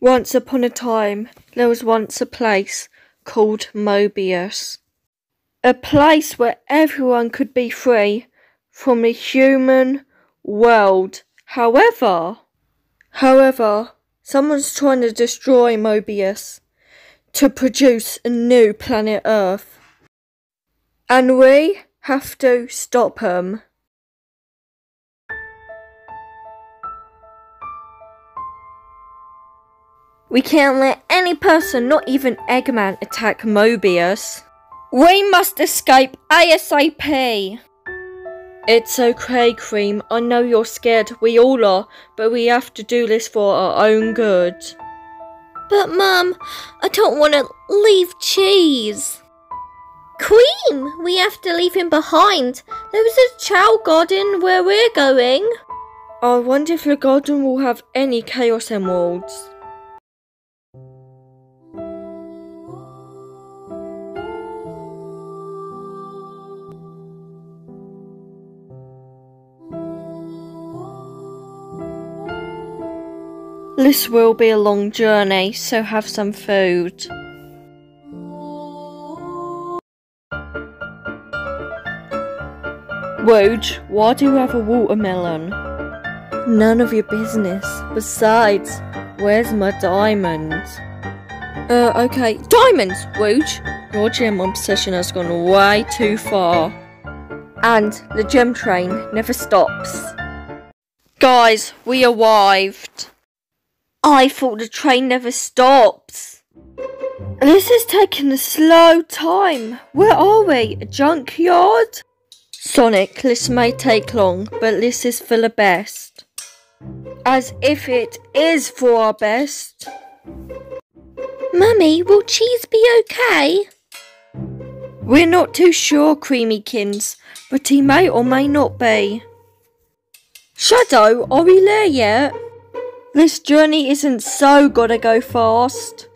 Once upon a time, there was once a place called Mobius. A place where everyone could be free from the human world. However, however, someone's trying to destroy Mobius to produce a new planet Earth. And we have to stop him. We can't let any person, not even Eggman, attack Mobius. We must escape ASAP. It's okay, Cream. I know you're scared. We all are. But we have to do this for our own good. But, Mum, I don't want to leave Cheese. Cream, we have to leave him behind. There was a Chao garden where we're going. I wonder if the garden will have any Chaos Emeralds. This will be a long journey, so have some food. Woj, why do you have a watermelon? None of your business. Besides, where's my diamonds? Uh, okay. Diamonds, Woj! Your gem obsession has gone way too far. And the gem train never stops. Guys, we arrived. I thought the train never stops. This is taking a slow time. Where are we? A junkyard? Sonic, this may take long, but this is for the best. As if it is for our best. Mummy, will Cheese be okay? We're not too sure, Creamykins, but he may or may not be. Shadow, are we there yet? This journey isn't so gotta go fast.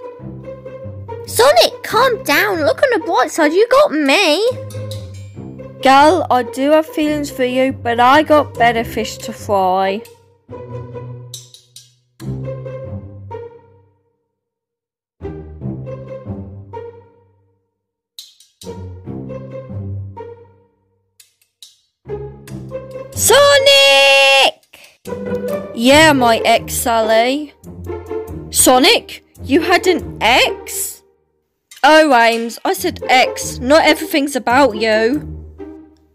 Sonic, calm down. Look on the bright side. You got me. Gal, I do have feelings for you, but I got better fish to fry. Yeah, my ex Sally. Sonic, you had an ex? Oh, Ames, I said X. Not everything's about you.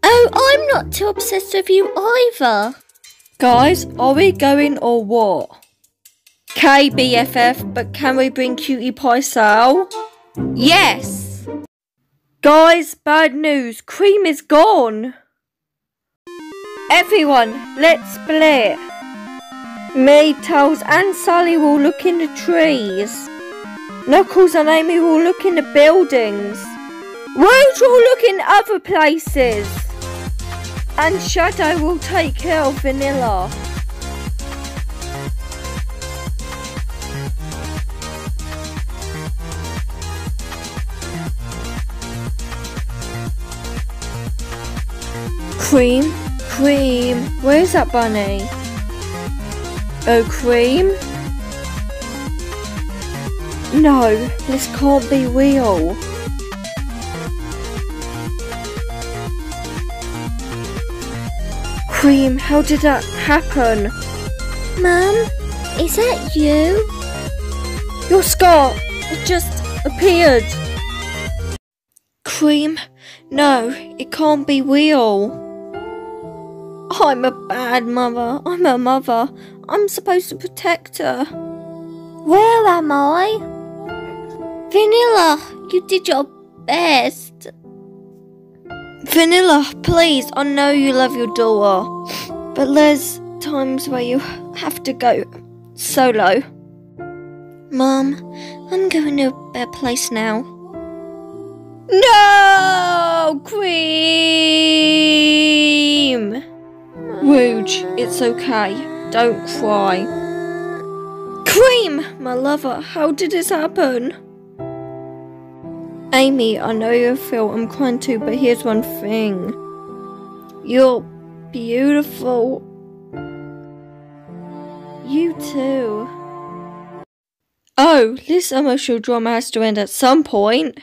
Oh, I'm not too obsessed with you either. Guys, are we going or what? K BFF, but can we bring Cutie Pie Sal? Yes! Guys, bad news. Cream is gone. Everyone, let's split. Me, Tails, and Sally will look in the trees. Knuckles and Amy will look in the buildings. Rose will look in other places. And Shadow will take care of Vanilla. Cream, cream, where's that bunny? Oh, cream? No, this can't be real. Cream, how did that happen? Mum, is that you? Your scar, it just appeared. Cream, no, it can't be real. I'm a bad mother. I'm a mother. I'm supposed to protect her. Where am I? Vanilla, you did your best. Vanilla, please, I know you love your daughter, but there's times where you have to go solo. Mom, I'm going to a better place now. No! It's okay. Don't cry. Cream! My lover, how did this happen? Amy, I know you feel I'm crying too, but here's one thing. You're beautiful. You too. Oh, this emotional drama has to end at some point.